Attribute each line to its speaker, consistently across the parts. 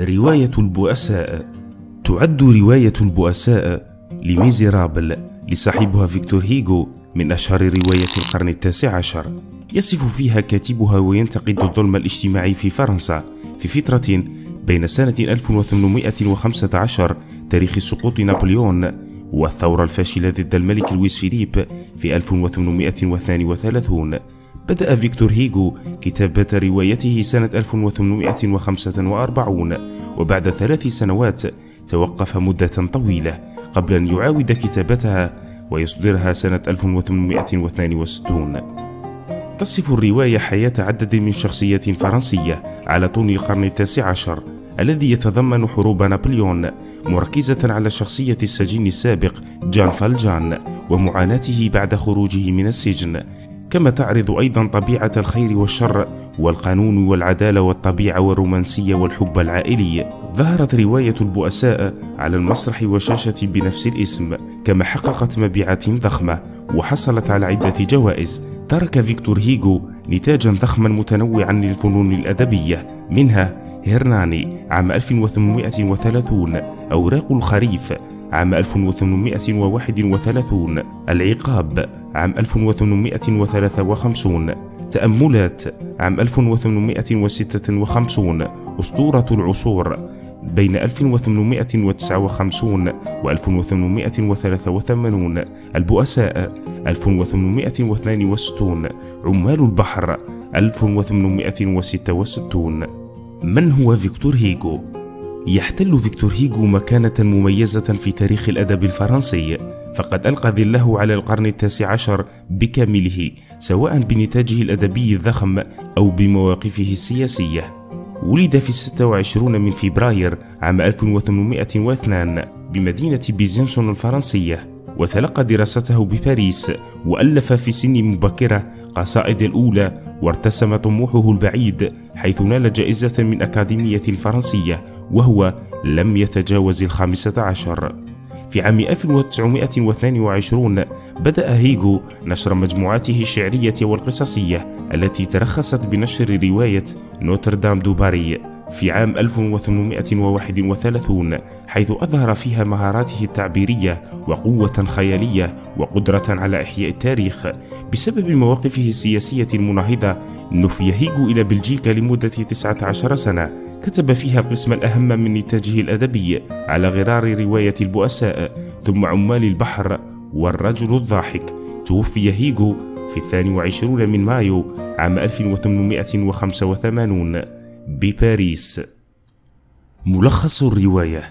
Speaker 1: رواية البؤساء. تعد رواية البؤساء Les Misérables لصاحبها فيكتور هيغو من أشهر رواية القرن التاسع عشر. يصف فيها كاتبها وينتقد الظلم الاجتماعي في فرنسا في فترة بين سنة 1815 تاريخ سقوط نابليون والثورة الفاشلة ضد الملك لويس فيليب في 1832 بدأ فيكتور هيغو كتابة روايته سنة 1845 وبعد ثلاث سنوات توقف مدة طويلة قبل أن يعاود كتابتها ويصدرها سنة 1862 تصف الرواية حياة عدد من شخصيات فرنسية على طول القرن التاسع عشر الذي يتضمن حروب نابليون مركزة على شخصية السجين السابق جان فالجان ومعاناته بعد خروجه من السجن. كما تعرض أيضا طبيعة الخير والشر والقانون والعدالة والطبيعة والرومانسية والحب العائلي. ظهرت رواية البؤساء على المسرح والشاشة بنفس الاسم كما حققت مبيعات ضخمة وحصلت على عدة جوائز. ترك فيكتور هيغو نتاجا ضخما متنوعا للفنون الأدبية منها هيرناني عام 1830 أوراق الخريف عام 1831 العقاب عام 1853 تأملات عام 1856 أسطورة العصور بين 1859 و 1883 البؤساء 1862 عمال البحر 1866 من هو فيكتور هيغو؟ يحتل فيكتور هيغو مكانة مميزة في تاريخ الأدب الفرنسي فقد ألقى ظله على القرن التاسع عشر بكامله سواء بنتاجه الأدبي الضخم أو بمواقفه السياسية. ولد في 26 من فبراير عام 1802 بمدينة بيزنسون الفرنسية. وتلقى دراسته بباريس وألف في سن مبكرة قصائد الأولى وارتسم طموحه البعيد حيث نال جائزة من أكاديمية فرنسية وهو لم يتجاوز الخامسة عشر. في عام 1922 بدأ هيغو نشر مجموعاته الشعرية والقصصية التي ترخصت بنشر رواية نوتردام دو باري. في عام 1831 حيث أظهر فيها مهاراته التعبيرية وقوة خيالية وقدرة على إحياء التاريخ. بسبب مواقفه السياسية المناهضة نفي هيغو إلى بلجيكا لمدة 19 سنة كتب فيها القسم الأهم من نتاجه الأدبي على غرار رواية البؤساء ثم عمال البحر والرجل الضاحك. توفي هيغو في الثاني وعشرون من مايو عام 1885 بباريس. ملخص الرواية.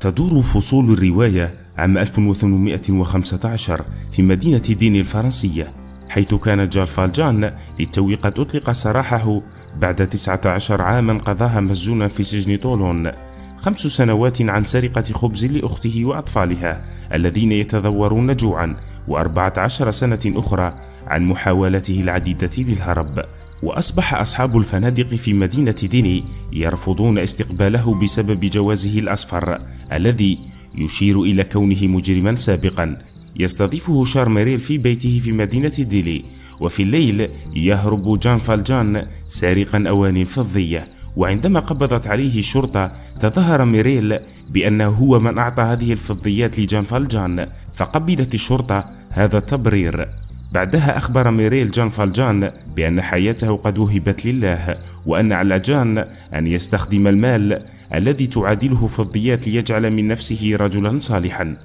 Speaker 1: تدور فصول الرواية عام 1815 في مدينة دين الفرنسية حيث كان جال فالجان للتو قد أطلق سراحه بعد 19 عاما قضاها مسجونا في سجن طولون خمس سنوات عن سرقة خبز لأخته وأطفالها الذين يتذورون جوعا وأربعة عشر سنة أخرى عن محاولته العديدة للهرب. وأصبح أصحاب الفنادق في مدينة ديني يرفضون استقباله بسبب جوازه الأصفر الذي يشير إلى كونه مجرما سابقا. يستضيفه شارميريل في بيته في مدينة ديلي وفي الليل يهرب جان فالجان سارقا أواني فضية. وعندما قبضت عليه الشرطة تظاهر ميريل بأنه هو من أعطى هذه الفضيات لجان فالجان فقبلت الشرطة هذا التبرير. بعدها أخبر ميريل جان فالجان بأن حياته قد وهبت لله وأن على جان أن يستخدم المال الذي تعادله فضيات ليجعل من نفسه رجلا صالحا.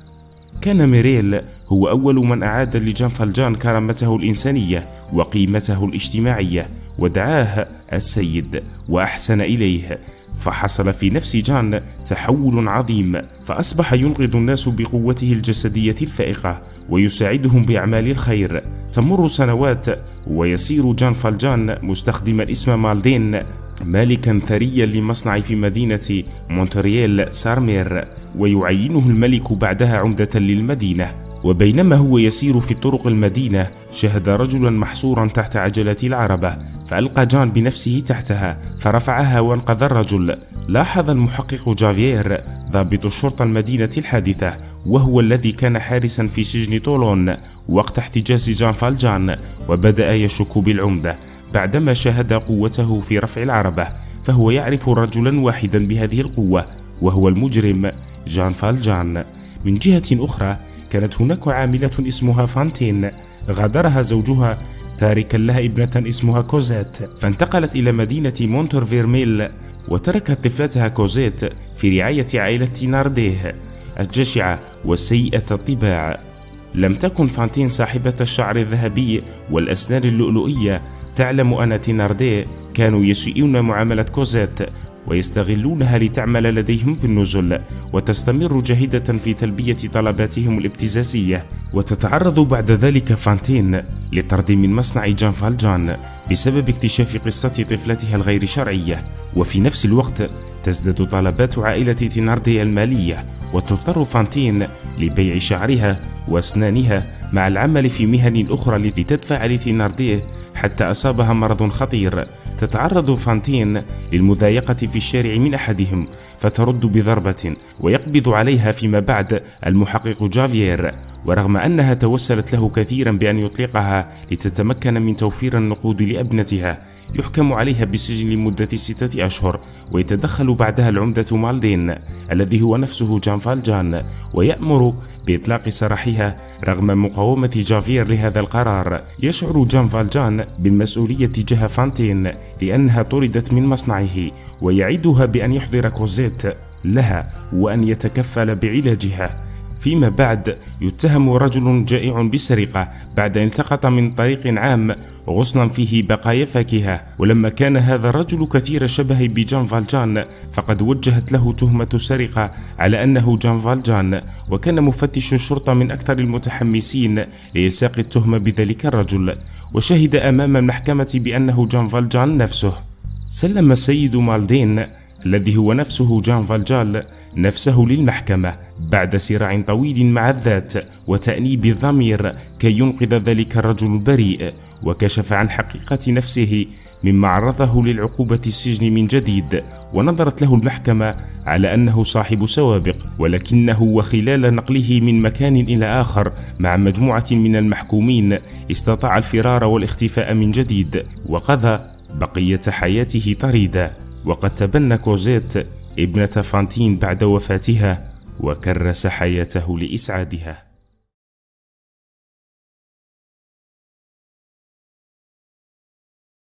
Speaker 1: كان ميريل هو أول من أعاد لجان فالجان كرامته الإنسانية وقيمته الاجتماعية ودعاه السيد وأحسن إليه. فحصل في نفس جان تحول عظيم فأصبح ينقذ الناس بقوته الجسدية الفائقة ويساعدهم بأعمال الخير. تمر سنوات ويصير جان فالجان مستخدما اسم مادلين مالكا ثريا لمصنع في مدينة مونتروي سور مير ويعينه الملك بعدها عمدة للمدينة. وبينما هو يسير في طرق المدينة شهد رجلا محصورا تحت عجلة العربة فألقى جان بنفسه تحتها فرفعها وانقذ الرجل. لاحظ المحقق جافير ضابط الشرطة المدينة الحادثة وهو الذي كان حارسا في سجن طولون وقت احتجاز جان فالجان وبدأ يشك بالعمدة. بعدما شاهد قوته في رفع العربة فهو يعرف رجلا واحدا بهذه القوة وهو المجرم جان فالجان. من جهة أخرى كانت هناك عاملة اسمها فانتين. غادرها زوجها تاركا لها ابنة اسمها كوزيت. فانتقلت إلى مدينة مونترفيرميل وتركت طفلتها كوزيت في رعاية عائلة تينارديه الجشعة وسيئة الطباع. لم تكن فانتين صاحبة الشعر الذهبي والأسنان اللؤلؤية. تعلم أن تينارديه كانوا يسيئون معاملة كوزيت ويستغلونها لتعمل لديهم في النزل وتستمر جاهدة في تلبية طلباتهم الابتزازية. وتتعرض بعد ذلك فانتين لطرد من مصنع جان فالجان بسبب اكتشاف قصة طفلتها الغير شرعية. وفي نفس الوقت تزداد طلبات عائلة تيناردي المالية وتضطر فانتين لبيع شعرها وأسنانها مع العمل في مهن أخرى لتدفع لتينارديه حتى أصابها مرض خطير. تتعرض فانتين للمضايقة في الشارع من أحدهم فترد بضربة ويقبض عليها فيما بعد المحقق جافيير. ورغم أنها توسلت له كثيرا بأن يطلقها لتتمكن من توفير النقود لابنتها يحكم عليها بالسجن لمدة ستة أشهر ويتدخل بعدها العمدة مادلين الذي هو نفسه جان فالجان ويأمر بإطلاق سراحها رغم مقاومة جافير لهذا القرار. يشعر جان فالجان بالمسؤولية تجاه فانتين لأنها طردت من مصنعه ويعدها بأن يحضر كوزيت لها وأن يتكفل بعلاجها. فيما بعد يتهم رجل جائع بالسرقة بعد أن التقط من طريق عام غصنا فيه بقايا فاكهة. ولما كان هذا الرجل كثير شبه بجان فالجان فقد وجهت له تهمة سرقة على أنه جان فالجان وكان مفتش الشرطة من أكثر المتحمسين لإلساق التهمة بذلك الرجل. وشهد أمام المحكمة بأنه جان فالجان نفسه. سلم السيد مالدين الذي هو نفسه جان فالجال نفسه للمحكمة بعد صراع طويل مع الذات وتأنيب الضمير كي ينقذ ذلك الرجل البريء وكشف عن حقيقة نفسه مما عرضه للعقوبة السجن من جديد ونظرت له المحكمة على أنه صاحب سوابق ولكنه وخلال نقله من مكان إلى آخر مع مجموعة من المحكومين استطاع الفرار والاختفاء من جديد وقضى بقية حياته طريدا. وقد تبنى كوزيت ابنة فانتين بعد وفاتها وكرس حياته لإسعادها.